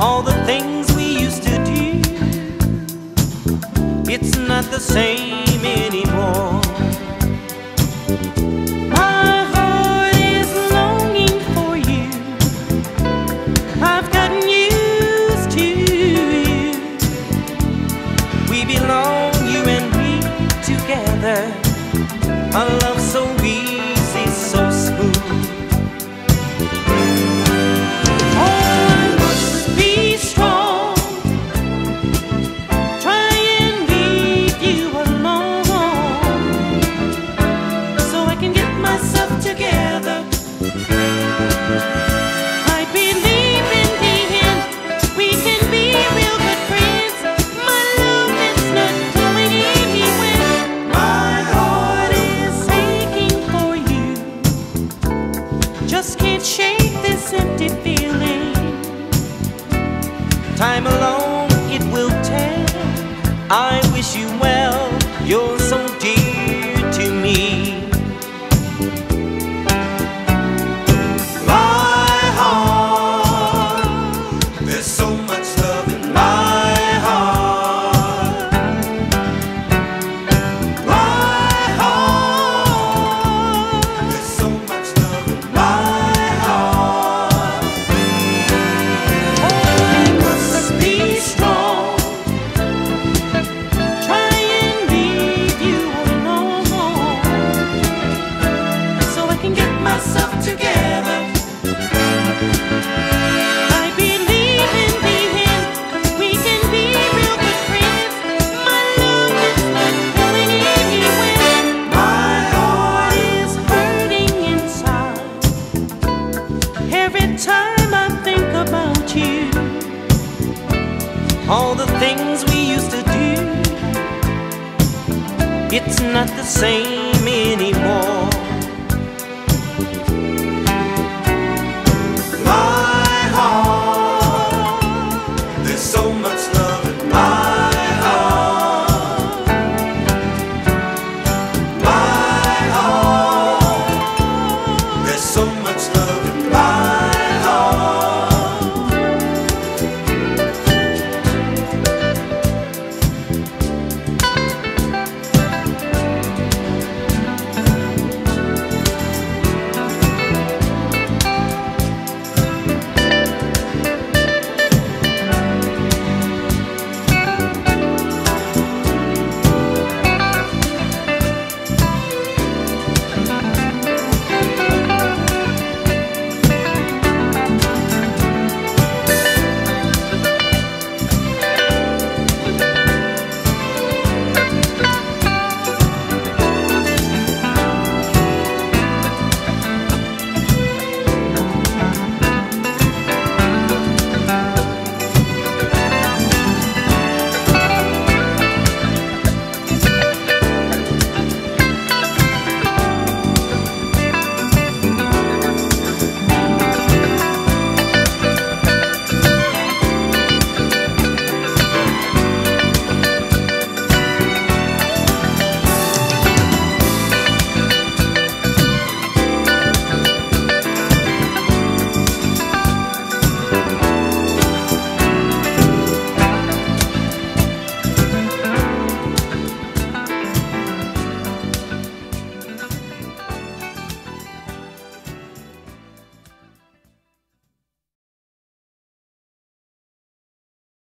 all the things we used to do. It's not the same anymore. belong, you and we together. A love so weak just can't shake this empty feeling. Time alone it will tell. I wish you well. You're all the things we used to do. It's not the same anymore.